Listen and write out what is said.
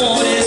morning.